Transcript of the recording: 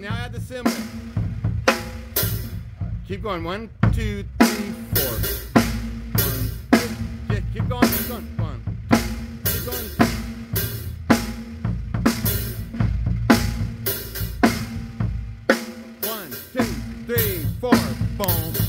now add the cymbal. Keep going. One, two, three, four. One, two, yeah, keep going, keep going. One, two, keep going. One, two, three, four. Boom, boom.